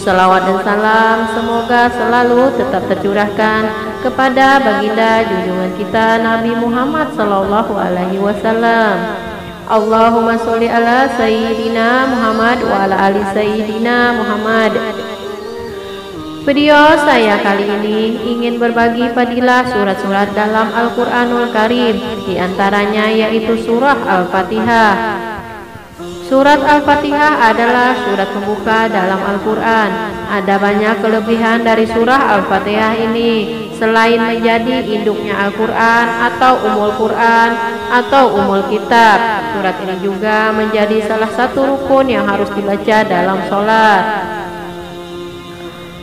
Salawat dan salam semoga selalu tetap tercurahkan kepada baginda junjungan kita Nabi Muhammad Sallallahu Alaihi Wasallam. Allahumma sholli ala Sayyidina Muhammad wa ala ali Sayyidina Muhammad. Video saya kali ini ingin berbagi fadilah surat-surat dalam Al-Quranul Karim Di antaranya yaitu surah Al-Fatihah Surat Al-Fatihah adalah surat pembuka dalam Al-Quran. Ada banyak kelebihan dari surah Al-Fatihah ini. Selain menjadi induknya Al-Quran atau umul Quran atau umul kitab Surat ini juga menjadi salah satu rukun yang harus dibaca dalam sholat.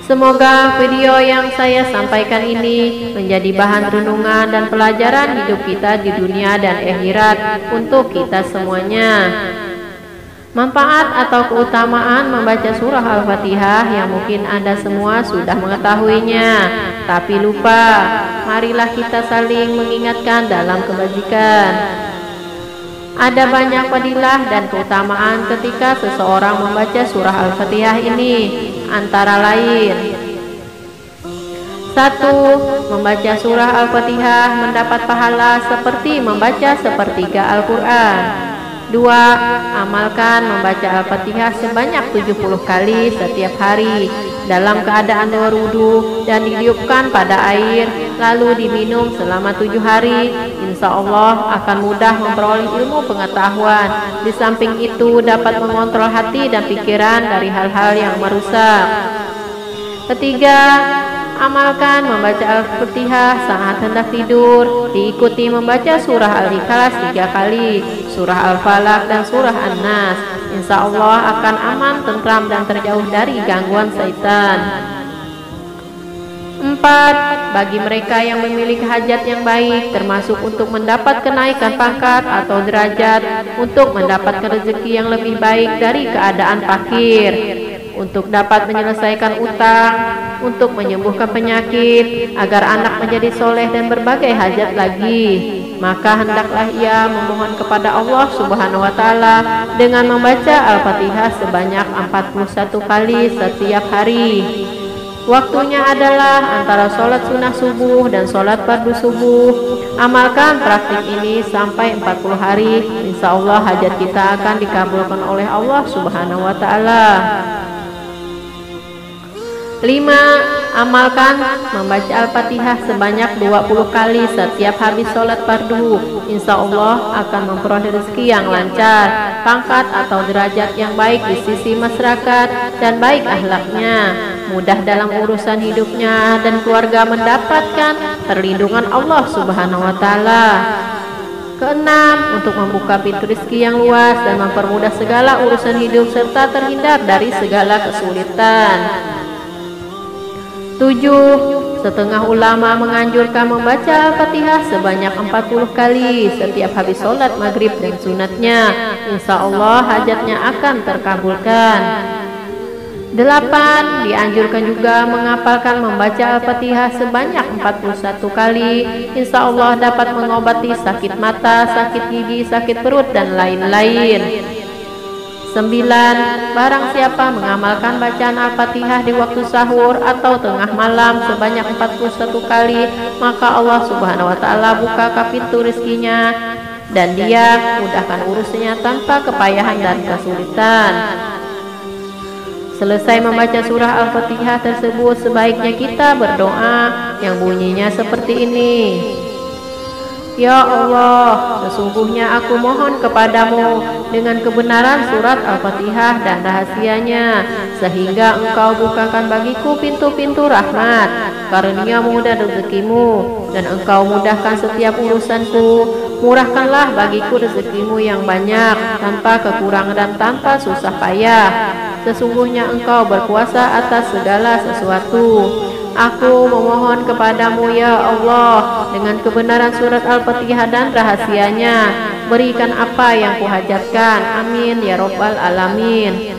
Semoga video yang saya sampaikan ini menjadi bahan renungan dan pelajaran hidup kita di dunia dan akhirat untuk kita semuanya. Manfaat atau keutamaan membaca surah Al-Fatihah yang mungkin Anda semua sudah mengetahuinya, tapi lupa. Marilah kita saling mengingatkan dalam kebajikan. Ada banyak fadilah dan keutamaan ketika seseorang membaca surah Al-Fatihah ini Antara lain Satu, membaca surah Al-Fatihah mendapat pahala seperti membaca sepertiga Al-Quran Dua, amalkan membaca Al-Fatihah sebanyak 70 kali setiap hari. Dalam keadaan berwudu dan ditiupkan pada air lalu diminum selama tujuh hari insya Allah akan mudah memperoleh ilmu pengetahuan. Di samping itu dapat mengontrol hati dan pikiran dari hal-hal yang merusak. Ketiga Amalkan membaca Al-Fatihah saat hendak tidur. Diikuti membaca surah Al-Ikhlas tiga kali. Surah Al-Falaq dan surah An-Nas. Insya Allah akan aman, tentram dan terjauh dari gangguan syaitan. Empat, bagi mereka yang memiliki hajat yang baik termasuk untuk mendapat kenaikan pangkat atau derajat untuk mendapatkan rezeki yang lebih baik dari keadaan fakir untuk dapat menyelesaikan utang, untuk menyembuhkan penyakit, agar anak menjadi soleh dan berbagai hajat lagi. Maka hendaklah ia memohon kepada Allah Subhanahu wa taala dengan membaca Al-Fatihah sebanyak 41 kali setiap hari. Waktunya adalah antara sholat sunnah subuh dan sholat fardu subuh. Amalkan praktik ini sampai 40 hari. Insya Allah hajat kita akan dikabulkan oleh Allah Subhanahu wa Ta'ala. 5. Amalkan membaca Al-Fatihah sebanyak 20 kali setiap habis sholat fardu Insya Allah akan memperoleh rezeki yang lancar Pangkat atau derajat yang baik di sisi masyarakat Dan baik ahlaknya Mudah dalam urusan hidupnya Dan keluarga mendapatkan perlindungan Allah subhanahu wa ta'ala Keenam, untuk membuka pintu rezeki yang luas dan mempermudah segala urusan hidup serta terhindar dari segala kesulitan. Tujuh, setengah ulama menganjurkan membaca Al-Fatihah sebanyak 40 kali setiap habis sholat maghrib dan sunatnya. Insya Allah hajatnya akan terkabulkan. Delapan, dianjurkan juga mengapalkan membaca Al-Fatihah sebanyak 41 kali. Insya Allah dapat mengobati sakit mata, sakit gigi, sakit perut, dan lain-lain. Sembilan, barang siapa mengamalkan bacaan Al-Fatihah di waktu sahur atau tengah malam sebanyak 41 kali, maka Allah Subhanahu wa taala buka pintu rezekinya dan dia mudahkan urusannya tanpa kepayahan dan kesulitan. Selesai membaca surah Al-Fatihah tersebut, sebaiknya kita berdoa yang bunyinya seperti ini. Ya Allah, sesungguhnya aku mohon kepadamu dengan kebenaran surat Al-Fatihah dan rahasianya, sehingga engkau bukakan bagiku pintu-pintu rahmat, karuniamu dan rezekimu, dan engkau mudahkan setiap urusanku, murahkanlah bagiku rezekimu yang banyak, tanpa kekurangan dan tanpa susah payah. Sesungguhnya engkau berkuasa atas segala sesuatu. Aku memohon kepadamu ya Allah dengan kebenaran surat Al-Fatihah dan rahasianya berikan apa yang kuhajatkan amin ya robbal alamin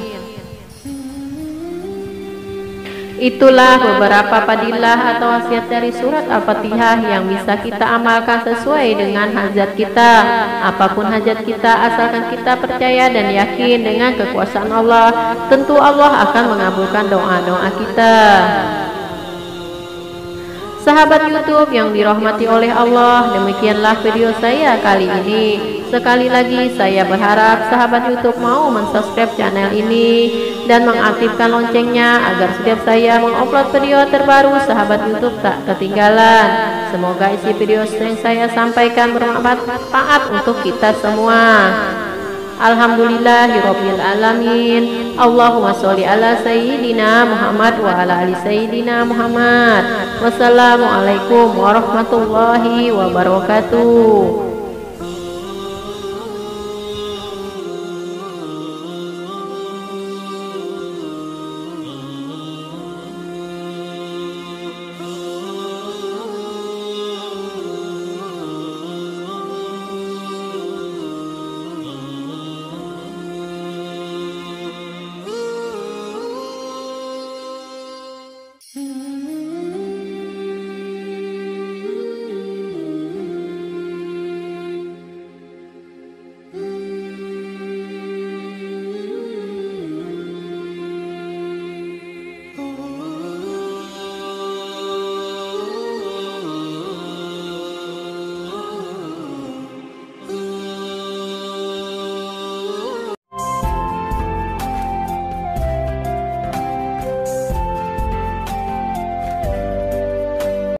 Itulah beberapa padilah atau wasiat dari surat Al-Fatihah yang bisa kita amalkan sesuai dengan hajat kita. Apa pun hajat kita, asalkan kita percaya dan yakin dengan kekuasaan Allah, tentu Allah akan mengabulkan doa-doa kita. Sahabat YouTube yang dirahmati oleh Allah, demikianlah video saya kali ini. Sekali lagi saya berharap sahabat YouTube mau mensubscribe channel ini dan mengaktifkan loncengnya agar setiap saya mengupload video terbaru sahabat YouTube tak ketinggalan. Semoga isi video yang saya sampaikan bermanfaat untuk kita semua. Alhamdulillahirabbil alamin. Allahumma sholli ala sayyidina Muhammad wa ala ali sayyidina Muhammad. Wassalamualaikum warahmatullahi wabarakatuh.